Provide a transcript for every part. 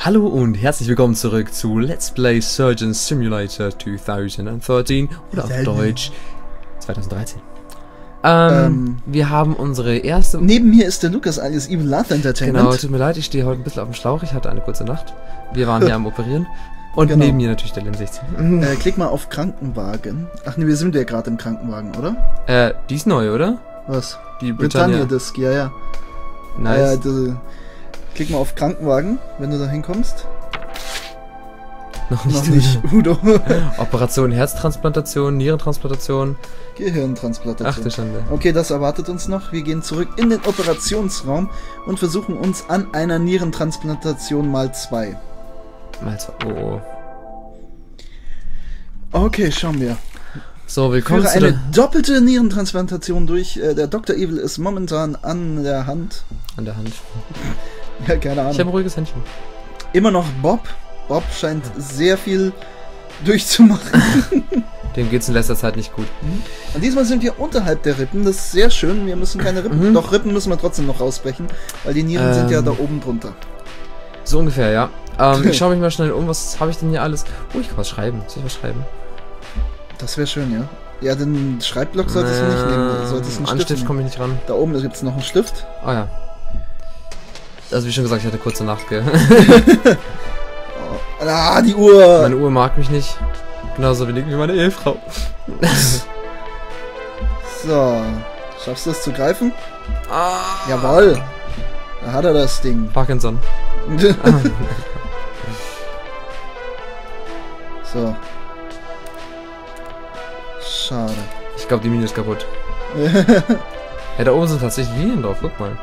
Hallo und herzlich willkommen zurück zu Let's Play Surgeon Simulator 2013 oder auf Deutsch 2013. Ähm, Ähm. wir haben unsere erste... Neben mir ist der Lukas alias Evil Lath Genau, Entertainment. tut mir leid, ich stehe heute ein bisschen auf dem Schlauch, ich hatte eine kurze Nacht. Wir waren hier am Operieren. Und Genau. neben mir natürlich der LM16. Äh, klick mal auf Krankenwagen. Ach nee, wir sind ja gerade im Krankenwagen, oder? Äh, die ist neu, oder? Was? Die Britannia Britannia. Disc, ja, ja. Nice. Äh, klick mal auf Krankenwagen, wenn du da hinkommst. noch Noch nicht. nicht, Udo. Operation Herztransplantation, Nierentransplantation. Ach Gehirntransplantation. du Schande. Okay, das erwartet uns noch. Wir gehen zurück in den Operationsraum und versuchen uns an einer Nierentransplantation mal zwei. Mal zwei. Oh, oh. Okay, schauen wir. So, willkommen Führe zu eine doppelte Nierentransplantation durch. Äh, der Dr. Evil ist momentan an der Hand. An der Hand. Ja, keine Ich Ahnung. habe ein ruhiges Händchen. Immer noch Bob. Bob scheint sehr viel durchzumachen. Dem geht's in letzter Zeit nicht gut. Und diesmal sind wir unterhalb der Rippen. Das ist sehr schön. Wir müssen keine Rippen. Mhm. Doch, Rippen müssen wir trotzdem noch rausbrechen, weil die Nieren sind ja Ähm. da oben drunter. So ungefähr, ja. Ähm, ich schaue mich mal schnell um. Was habe ich denn hier alles? Oh, ich kann was schreiben. Soll ich was schreiben? Das wäre schön, ja. Ja, den Schreibblock solltest du nicht nehmen. Du solltest einen Ähm, Stift nehmen. komme ich nicht ran. Da oben gibt es noch einen Stift. Oh ja. Also wie schon gesagt, ich hatte kurze Nacht, gell? Oh. Ah, die Uhr. Meine Uhr mag mich nicht. Genauso wenig wie meine Ehefrau. So. Schaffst du es zu greifen? Ah. Jawoll. Da hat er das Ding. Parkinson. so. Schade. Ich glaube, die Mine ist kaputt. Ja, da oben sind tatsächlich Linien drauf. Guck mal.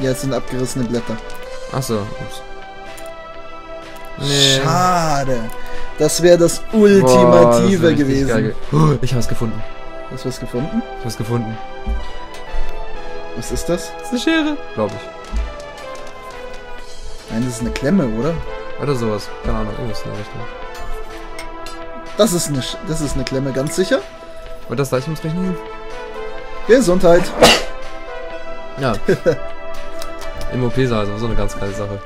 Jetzt sind abgerissene Blätter. Achso. Ups. Nee. Schade. Das wäre das Boah, das Ultimative wär richtig gewesen. geil ge- ich habe es gefunden. Hast du was gefunden? Ich habe es gefunden. Was ist das? Das ist eine Schere. Glaube ich. Nein, das ist eine Klemme, oder? Oder sowas. Keine Ahnung. Irgendwas in der Richtung. Das ist eine, Sch- das ist eine Klemme, ganz sicher. Und das gleiche muss rechnen? Gesundheit. Ja. Im OP-Saal sowieso eine ganz geile Sache.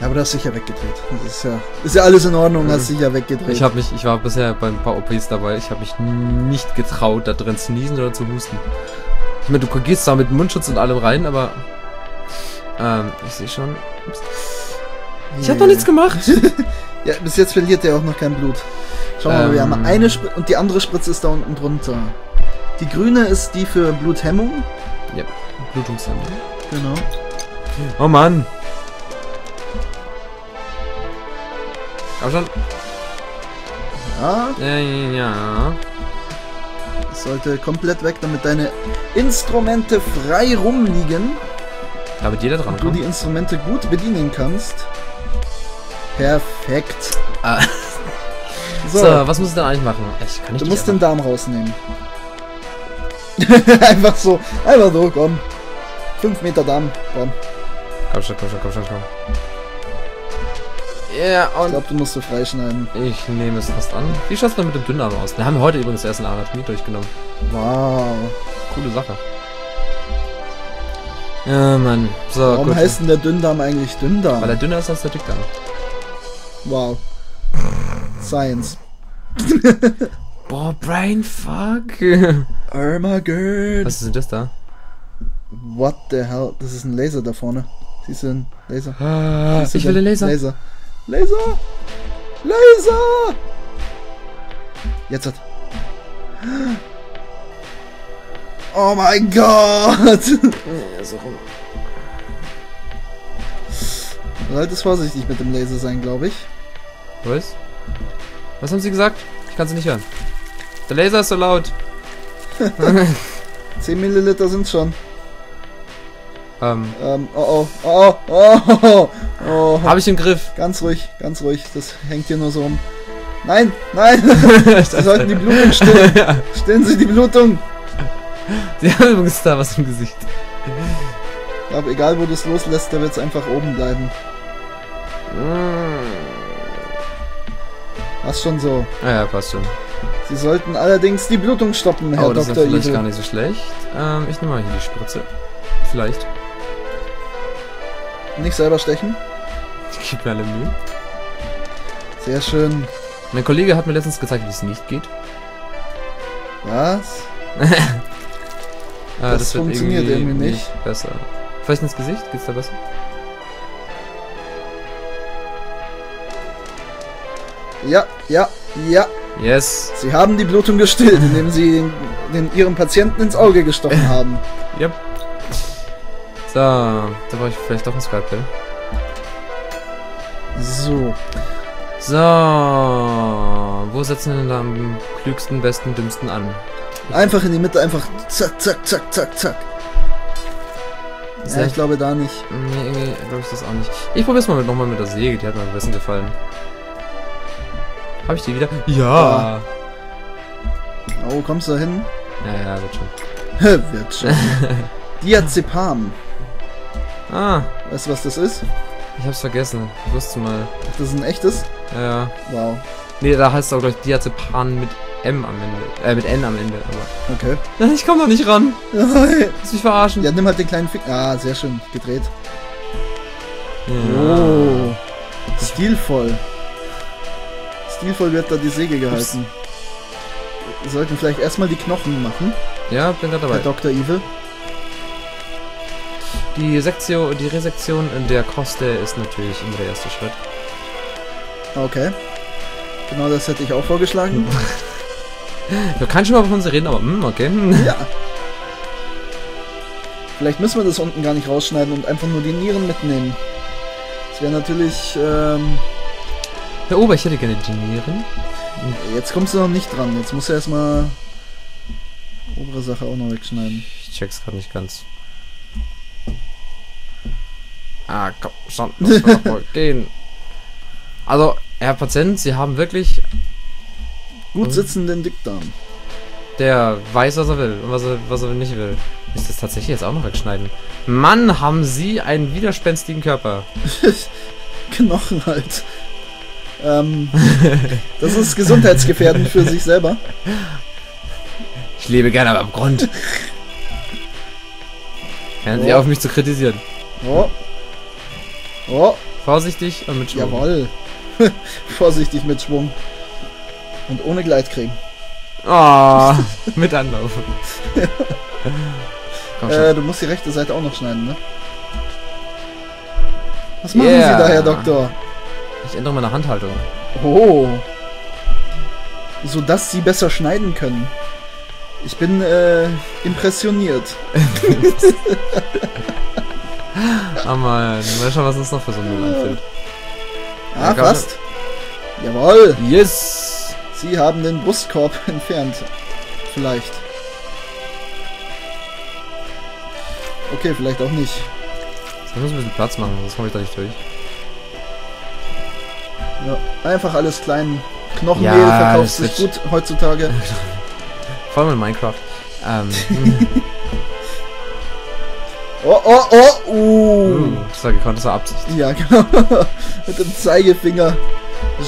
Ja, aber du hast sicher weggedreht. Das ist ja, ist ja alles in Ordnung, Mhm. hast sicher weggedreht. Ich habe mich, ich war bisher bei ein paar OPs dabei. Ich habe mich nicht getraut, da drin zu niesen oder zu husten. Ich meine, du gehst da mit Mundschutz und allem rein, aber ähm, ich sehe schon. Ups. Ich habe Ja. doch nichts gemacht. Ja, bis jetzt verliert er auch noch kein Blut. Schau mal, wir Ähm. haben eine Spritze und die andere Spritze ist da unten drunter. Die grüne ist die für Bluthemmung. ja, Blutungshemmung. Genau. Oh Mann. Komm schon. Ja, Ja, ja, ja. das sollte komplett weg, damit deine Instrumente frei rumliegen. Damit jeder dran und du die kommt. Instrumente gut bedienen kannst. Perfekt. Ah. So, So, was muss ich dann eigentlich machen? Ich kann nicht du musst den Darm rausnehmen. einfach so, einfach so, komm. 5 Meter Darm, komm. Komm schon, komm schon, komm schon, komm. Ja, Ich und glaube, du musst so freischneiden. ich nehme es fast an. Wie schaut's denn mit dem Dünndarm aus? Wir haben heute übrigens erst eine Anatomie durchgenommen. Wow. Coole Sache. Ja, Mann. So, Warum gut. heißt denn der Dünndarm eigentlich Dünndarm? Weil er dünner ist als der Dickdarm. wow. Science. Boah, Brainfuck. Armageddon. Was ist denn das da? What the hell? Das ist ein Laser da vorne. Siehst du den Laser? Ah, Siehst du ich will den Laser. Laser. Laser! Laser! Jetzt hat. Oh mein Gott! Ja, so rum. Solltest vorsichtig mit dem Laser sein, glaube ich. Was? Was haben sie gesagt? Ich kann sie nicht hören. Der Laser ist so laut. 10 Milliliter sind schon. Ähm, Ähm, oh oh, oh oh, oh oh, oh. habe ich im Griff. Ganz ruhig, ganz ruhig. Das hängt hier nur so rum. Nein, nein! Sie sollten die Blutung stillen. ja, Stillen Sie die Blutung. die haben übrigens da was im Gesicht. Ich glaube, egal wo du es loslässt, da wird es einfach oben bleiben. Passt schon so. Ah ja, passt schon. Sie sollten allerdings die Blutung stoppen, Herr oh, das ist ja Dr. vielleicht Evil. gar nicht so schlecht. Ähm, ich nehme mal hier die Spritze. Vielleicht. Nicht selber stechen. Ich gebe mir alle Mühe. Sehr schön. Mein Kollege hat mir letztens gezeigt, wie es nicht geht. Was? Äh, Das funktioniert irgendwie nicht. besser. Vielleicht ins Gesicht? Geht's da besser? Ja, ja, ja. Yes. Sie haben die Blutung gestillt, indem sie den, den, ihrem Patienten ins Auge gestochen haben. Yep. So, da brauche ich vielleicht doch ein Skalpell. So. So, wo setzen wir denn da am klügsten, besten, dümmsten an? Einfach in die Mitte, einfach zack, zack, zack, zack, zack. Ja, ich glaube da nicht. Nee, irgendwie glaube ich das auch nicht. Ich probier's mal mit, nochmal mit der Säge, die hat mir am besten gefallen. Habe ich die wieder? Ja. Oh, kommst du da hin? Ja, ja, wird schon. Wird schon. Diazepam. Ah, Weißt du, was das ist? ich hab's vergessen. Ich wusste mal. Das ist ein echtes? Ja, ja. Wow. Nee, da heißt es auch gleich Diazepan mit M am Ende. Äh, mit N am Ende, aber. Okay. Ich komm noch nicht ran. Lass mich verarschen. Ja, nimm halt den kleinen Finger. Ah, sehr schön. Gedreht. Ja. Oh. Stilvoll. Stilvoll wird da die Säge gehalten. Wir sollten vielleicht erstmal die Knochen machen, Ja, bin gerade Herr dabei. Dr. Evil. Die Sektion, die Resektion in der Koste ist natürlich immer der erste Schritt. Okay. Genau das hätte ich auch vorgeschlagen. Ich kann schon mal von sie reden, aber hm, okay. ja. Vielleicht müssen wir das unten gar nicht rausschneiden und einfach nur die Nieren mitnehmen. Das wäre natürlich. Ähm, Herr Ober, ich hätte gerne die Nieren. jetzt kommst du noch nicht dran. Jetzt musst du erstmal obere Sache auch noch wegschneiden. Ich check's gerade nicht ganz. Ah, komm, schon, wird doch wohl gehen. Also, Herr Patient, Sie haben wirklich, Gut Mhm. sitzenden Dickdarm. der weiß, was er will und was er, was er nicht will. Ist das tatsächlich jetzt auch noch wegschneiden? Mann, haben Sie einen widerspenstigen Körper. Knochen halt. Ähm, das ist gesundheitsgefährdend für sich selber. Ich lebe gerne am Grund. Hören Sie Oh. auf, mich zu kritisieren. Oh. Oh, Vorsichtig und mit Schwung. jawoll. Vorsichtig mit Schwung. Und ohne Gleitkriegen. Oh, mit Anlauf. Komm schon. Äh, du musst die rechte Seite auch noch schneiden, ne? Was machen Yeah. Sie da, Herr Doktor? ich ändere meine Handhaltung. Oh. So dass Sie besser schneiden können. Ich bin äh, impressioniert. Ah mal, mal schauen, was uns noch für so ein Müll einfällt. Ah, fast. Jawoll. Yes! Sie haben den Brustkorb entfernt. Vielleicht. Okay, vielleicht auch nicht. Jetzt müssen wir ein bisschen Platz machen, sonst komme ich da nicht durch. Ja, einfach alles klein. Knochenmehl Ja, verkauft das sich gut heutzutage. Vor allem in Minecraft. Ähm, Oh, oh, oh, uh. uh, das war gekonnt, das war Absicht. Ja, genau. Mit dem Zeigefinger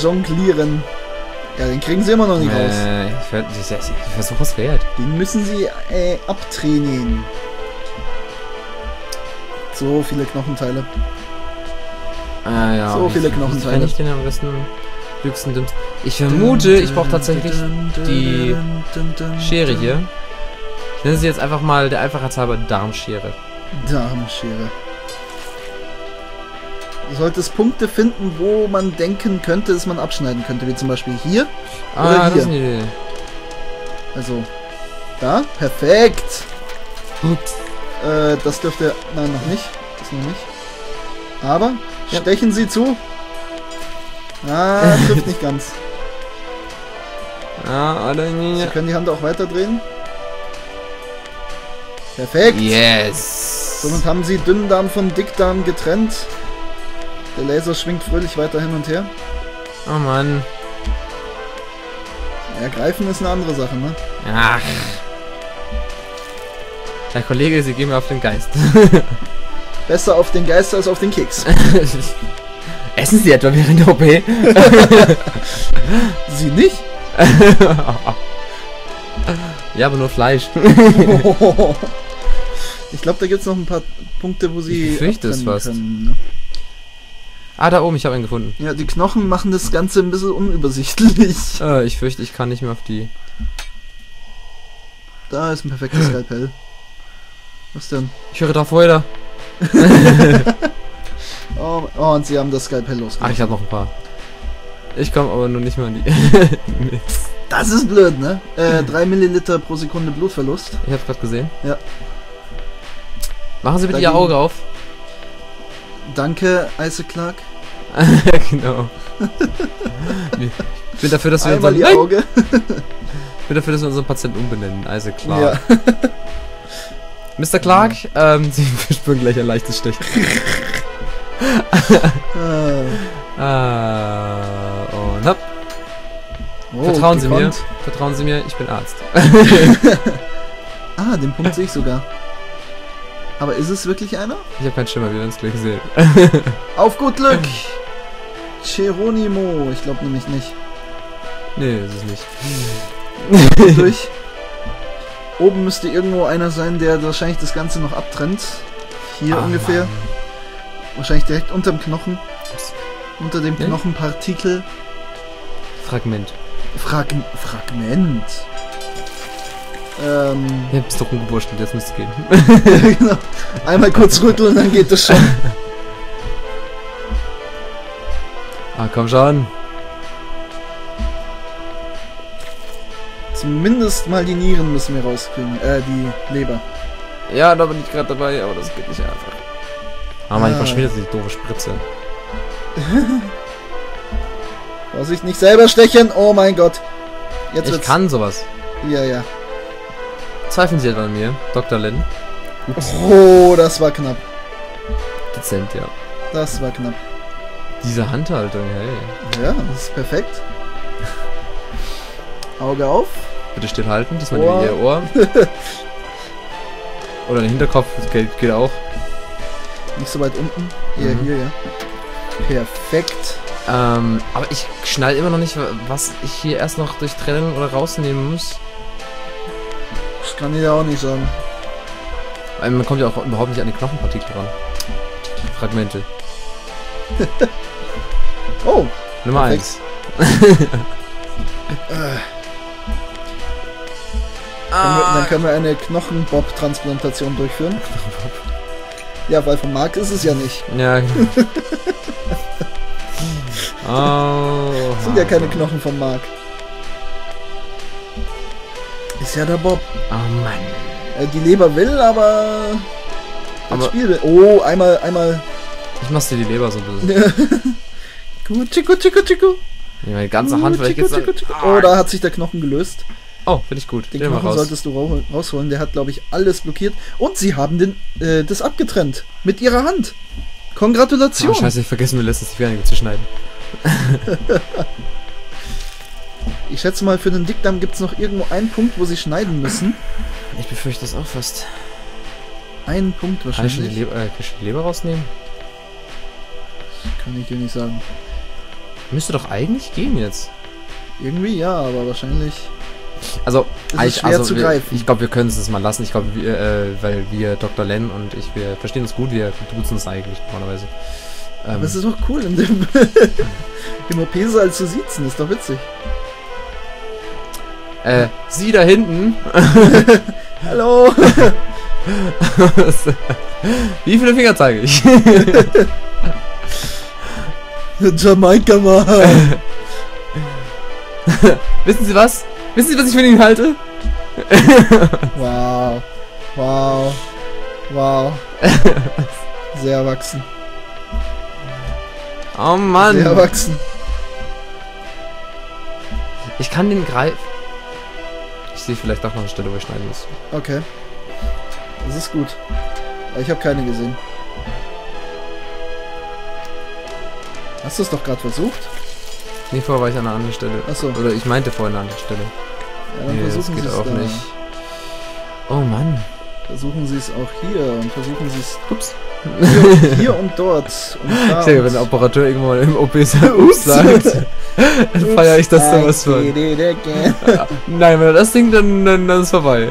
jonglieren. Ja, den kriegen sie immer noch nicht raus. Äh, ich, ich, ich, ich versuche es wert. Den müssen sie äh, abtrainieren. So viele Knochenteile. Ah, ja. So viele wie Knochenteile. trenne ich den am besten? Höchsten, dümmsten. Ich vermute, ich brauche tatsächlich die Schere hier. Ich nenne sie jetzt einfach mal der Einfachheit halber Darmschere. Darmschere. Du solltest Punkte finden, wo man denken könnte, dass man abschneiden könnte. Wie zum Beispiel hier. Ah, Oder das hier. ist eine Idee. Also, da. Perfekt. Äh, das dürfte... Nein, noch nicht. Das noch nicht. Aber, Ja. stechen Sie zu. Ah, trifft nicht ganz. Ah, oder Sie können die Hand auch weiter drehen. Perfekt. Yes. Somit haben Sie Dünndarm von Dickdarm getrennt. Der Laser schwingt fröhlich weiter hin und her. Oh Mann. Ja, greifen ist eine andere Sache, ne? Ach. Herr Kollege, Sie gehen mir auf den Geist. Besser auf den Geist als auf den Keks. Essen Sie etwa während der OP? Sie nicht? ja, aber nur Fleisch. Ich glaube, da gibt es noch ein paar Punkte, wo Sie. Ich fürchte, es fast. Können, ne? Ah, da oben, ich habe einen gefunden. Ja, die Knochen machen das Ganze ein bisschen unübersichtlich. Äh, ich fürchte, ich kann nicht mehr auf die. Da ist ein perfektes Skalpell. Was denn? Ich höre da Feuer. Oh, oh, und sie haben das Skalpell losgelassen. ich habe noch ein paar. Ich komme aber nur nicht mehr an die. Das ist blöd, ne? Äh, 3 Milliliter pro Sekunde Blutverlust. Ich habe gerade gesehen. Ja. Machen Sie bitte Ihr Auge auf. Danke, Isaac Clark. genau. Ich bin dafür, dass wir Einmal unseren, ihr! Auge. Ich bin dafür, dass wir unseren Patienten umbenennen. Isaac Clark. Ja. Mr. Clark, ähm, Sie verspüren gleich ein leichtes Stechen. Ah. Ah, und hopp. Oh, Vertrauen Sie mir. gekonnt. Vertrauen Sie mir, ich bin Arzt. Ah, den Punkt sehe ich sogar. Aber ist es wirklich einer? Ich habe keinen Schimmer, wir werden es gleich sehen. Auf gut Glück! Geronimo, ich glaube nämlich nicht. nee, ist es nicht. Durch. Oben müsste irgendwo einer sein, der wahrscheinlich das Ganze noch abtrennt. Hier Ah, ungefähr. Mann. Wahrscheinlich direkt unterm Knochen. Unter dem. Knochenpartikel. Fragment. Frag Fragment. Ähm, Ja, bist doch umgewurschtelt, jetzt müsste es gehen. genau. Einmal kurz rütteln, dann geht das schon. ah, komm schon. Zumindest mal die Nieren müssen wir rauskriegen. Äh, die Leber. Ja, da bin ich gerade dabei, aber das geht nicht einfach. Ah, man, ich Ah. verschwindet die doofe Spritze. Vorsicht, nicht selber stechen. Oh mein Gott. Jetzt Ich wird's. kann sowas. Ja, ja. Zweifeln Sie etwa an mir, Dr. Lin? Oh, das war knapp. Dezent, ja. Das war knapp. Diese Handhaltung, hey. Ja, das ist perfekt. Auge auf. Bitte stillhalten, diesmal Ohr. in Ihr Ohr. Oder den Hinterkopf, das geht, geht auch. Nicht so weit unten. Eher Mhm. hier, ja. Perfekt. Ähm, aber ich schnall immer noch nicht, was ich hier erst noch durch Trennen oder rausnehmen muss. Kann ich ja auch nicht sagen. Man kommt ja auch überhaupt nicht an die Knochenpartikel ran. Fragmente. Oh, Nummer Perfekt. 1. äh, können wir, dann können wir eine Knochenbob-Transplantation durchführen. Ja, weil vom Mark ist es ja nicht. Ja. oh. Das sind ja keine Knochen vom Mark. Ist ja der Bob. Oh Mann. Äh, die Leber will, aber das Aber- Spiel will. Oh, einmal, einmal. Ich mach's dir die Leber so ein bisschen. Gut, Chico, Chico, Chico. Ja, meine ganze Hand, vielleicht geht's dann... Oh, da hat sich der Knochen gelöst. Oh, finde ich gut. Den Den Knochen solltest du rau- rausholen. Der hat, glaube ich, alles blockiert. Und sie haben den, äh, das abgetrennt. Mit ihrer Hand. Kongratulation. Oh, scheiße, ich vergessen mir letztens die Finger zu schneiden. ich schätze mal, für den Dickdarm gibt es noch irgendwo einen Punkt, wo sie schneiden müssen. Ich befürchte das auch fast. Einen Punkt Kann ich die wahrscheinlich. Leber, äh, kann ich die Leber rausnehmen? Kann ich dir nicht sagen. Müsste doch eigentlich gehen jetzt. Irgendwie ja, aber wahrscheinlich. Also, Es ist eigentlich- schwer also zu wir, greifen. ich glaube, wir können es mal lassen. Ich glaube, äh, weil wir Dr. Len und ich, wir verstehen uns gut, wir duzen uns eigentlich normalerweise. Ähm, Aber es ist doch cool, in dem im OP-Saal zu sitzen. Ist doch witzig. Äh, Sie da hinten. Hallo! Wie viele Finger zeige ich? Jamaika mal! Wissen Sie was? Wissen Sie, was ich von Ihnen halte? Wow. Wow. Wow. Sehr erwachsen. Oh Sehr Mann. erwachsen. Ich kann den greifen. Ich sehe vielleicht doch noch eine Stelle, wo ich schneiden muss. Okay. Das ist gut. Ich habe keine gesehen. Hast du es doch gerade versucht? Nee, vorher war ich an einer anderen Stelle. Achso. Ja, Oder ich meinte vorher an einer anderen Stelle. dann Nee, das versuchen geht Sie es auch nicht. Oh Mann. Versuchen Sie es auch hier und versuchen Sie es Ups. Hier, und- hier und dort. Und Ich denke, wenn der Operateur irgendwann im OP sagt, Ups sagt, dann feiere ich das sowas von. Nein, wenn er das Ding, dann, dann, dann ist vorbei.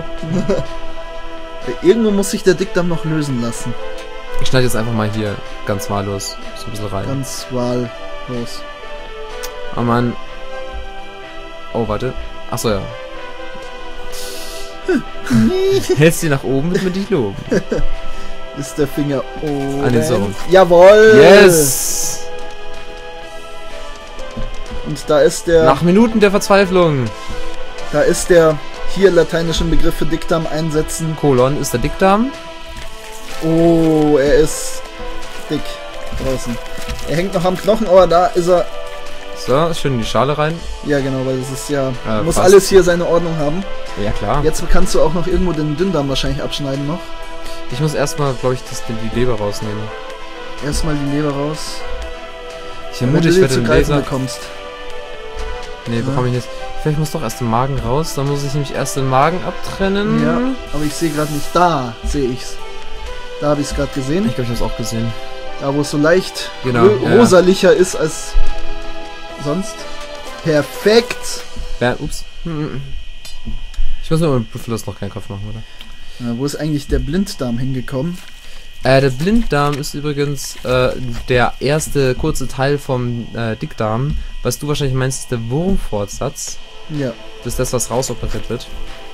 Irgendwo muss sich der Dickdarm noch lösen lassen. Ich schneide jetzt einfach mal hier ganz wahllos so ein bisschen rein. Ganz wahllos. Oh Mann. Oh, warte. Achso, ja. Hältst die nach oben, wird man dich loben. Ist der Finger oben. An den Sohn. Jawohl! Yes! Und da ist der. Nach Minuten der Verzweiflung. Da ist der hier lateinischen Begriff für Dickdarm einsetzen. Kolon ist der Dickdarm. Oh, er ist dick draußen. Er hängt noch am Knochen, aber da ist er. So, schön in die Schale rein. Ja, genau, weil das ist ja. Äh, muss passt. alles hier seine Ordnung haben. Ja, klar. Jetzt kannst du auch noch irgendwo den Dünndarm wahrscheinlich abschneiden noch. Ich muss erstmal, glaube ich, das, die Leber rausnehmen. Erstmal die Leber raus. Ich Wenn vermute, du ich werde den Laser... bekommst. Nee, bekomme ich nicht. Vielleicht muss doch erst der Magen raus. Dann muss ich nämlich erst den Magen abtrennen. Ja, aber ich sehe gerade nicht. Da sehe ich's. Da habe ich es gerade gesehen. Ich glaube, ich habe es auch gesehen. Da, wo es so leicht Genau, ja, rosalicher ist als sonst. Perfekt. Ja, ups. Hm. Ich muss mir mit Blutverlust noch keinen Kopf machen, oder? Ja, wo ist eigentlich der Blinddarm hingekommen? Äh, der Blinddarm ist übrigens äh, der erste kurze Teil vom äh, Dickdarm. Was du wahrscheinlich meinst, ist der Wurmfortsatz. Ja, Das ist das, was rausoperiert wird.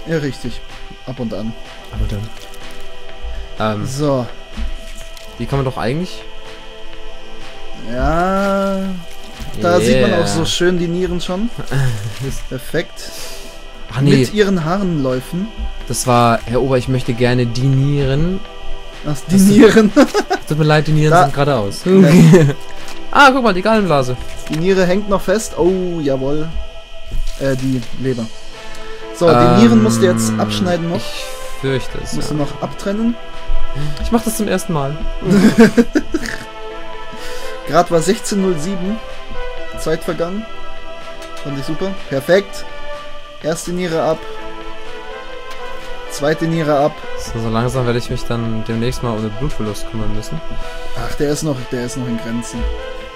ja, richtig. Ab und an. Aber dann. Ähm, So. die kann man doch eigentlich. Ja, da sieht man Yeah. auch so schön die Nieren schon. Perfekt. Ach nee, Mit ihren Haaren läufen. das war, Herr Ober, ich möchte gerne die Nieren. Ach, die Das- Nieren. Tut mir leid, die Nieren Da- sind geradeaus. Ja. ah, guck mal, die Gallenblase. Die Niere hängt noch fest. Oh, jawohl. Äh, die Leber. So, Ähm, die Nieren musst du jetzt abschneiden noch. Ich fürchte es. Musst du Ja. noch abtrennen. Ich mach das zum ersten Mal. Grad war 16.07. Zeit vergangen. Fand ich super. Perfekt. Erste Niere ab. Zweite Niere ab. So, so langsam werde ich mich dann demnächst mal um den Blutverlust kümmern müssen. Ach, der ist noch, der ist noch in Grenzen.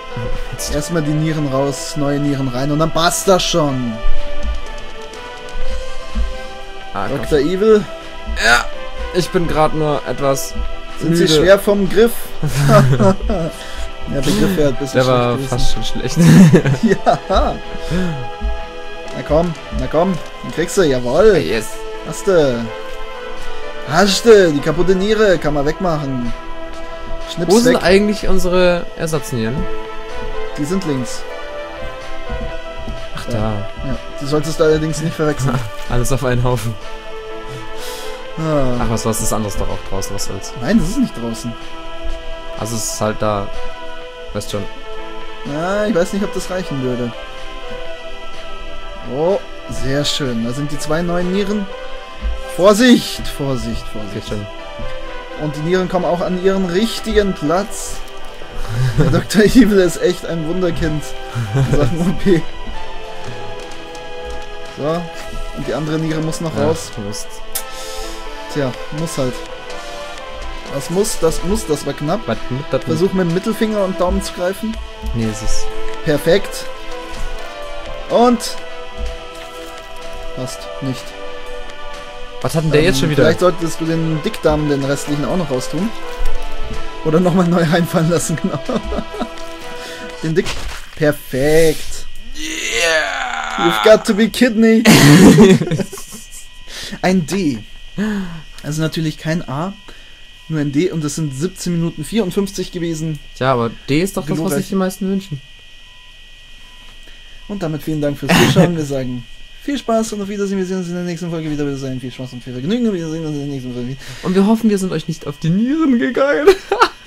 Erstmal die Nieren raus, neue Nieren rein und dann passt das schon. Ah. Dr. Evil, Ja, ich bin gerade nur etwas. sind Sie müde. schwer vom Griff? Der Begriff wäre ein bisschen Der war fast schon schlecht. Ja. Na komm, na komm, den kriegst du, jawohl. yes. Hast du. Hast du, die kaputte Niere kann man wegmachen. Schnips Wo sind weg, eigentlich unsere Ersatznieren? die sind links. Ach Ja. da. Ja, die solltest du allerdings nicht verwechseln. Alles auf einen Haufen. Ah. Ach, was, was ist anderes doch auch draußen, was soll's. Nein, das ist nicht draußen. Also es ist halt da. Weißt schon. Na, ich weiß nicht, ob das reichen würde. Oh, sehr schön. Da sind die zwei neuen Nieren. Vorsicht, Vorsicht, Vorsicht. Und die Nieren kommen auch an ihren richtigen Platz. Der Dr. Evil ist echt ein Wunderkind in Sachen OP. So, und die andere Niere muss noch Ja, raus. musst. Tja, muss halt. Das muss, das muss, das war knapp. Was mit Versuch mit dem Mittelfinger und Daumen zu greifen. Nee, es ist. Perfekt. Und. Passt nicht. Was hat denn der jetzt schon wieder? Ähm, Vielleicht solltest du den Dickdarm, den restlichen, auch noch raustun. Oder nochmal neu reinfallen lassen, genau. Den Dick. Perfekt. Yeah! You've got to be kidney. ein D. Also natürlich kein A, nur ein D und das sind 17 Minuten 54 gewesen. Tja, aber D ist doch das, was sich die meisten wünschen. Und damit vielen Dank fürs Zuschauen. Wir sagen viel Spaß und auf Wiedersehen. Wir sehen uns in der nächsten Folge wieder. Wir sagen viel Spaß und viel Vergnügen. Wir sehen uns in der nächsten Folge wieder. Und wir hoffen, wir sind euch nicht auf die Nieren gegangen.